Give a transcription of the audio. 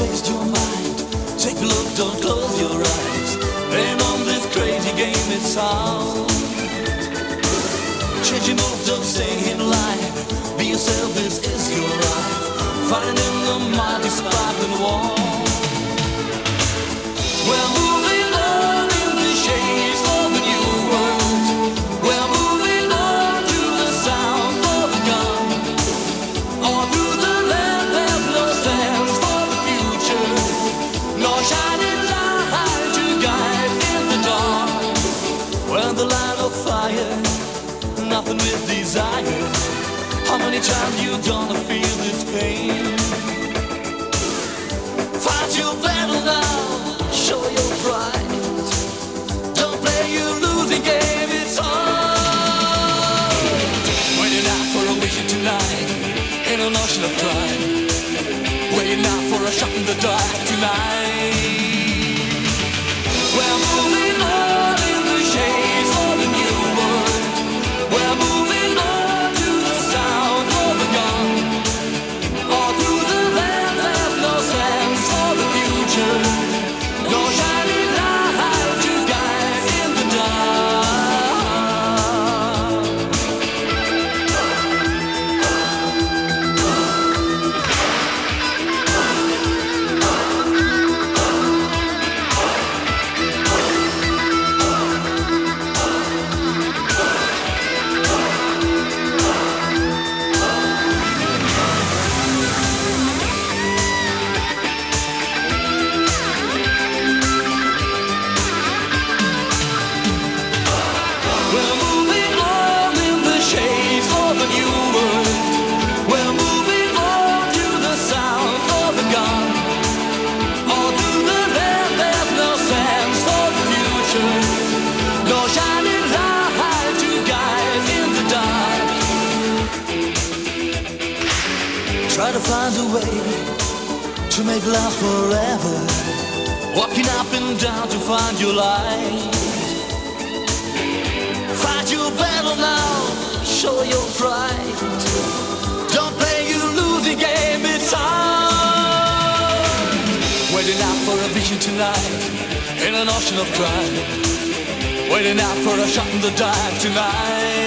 waste your mind. Take a look, don't close your eyes. And on this crazy game, it's all. Change your move, don't stay in line. Be yourself, this is your life. Find How many times you gonna feel this pain? Fight your battle now, show your pride. Don't play your losing game, it's on. Out for a vision tonight, in an ocean of crime. Waiting out for a shot in the dark tonight. Try to find a way to make love forever. Walking up and down to find your light. Fight your battle now, show your pride. Don't play your losing game, it's on. Waiting out for a vision tonight, in an ocean of crime. Waiting out for a shot in the dark tonight.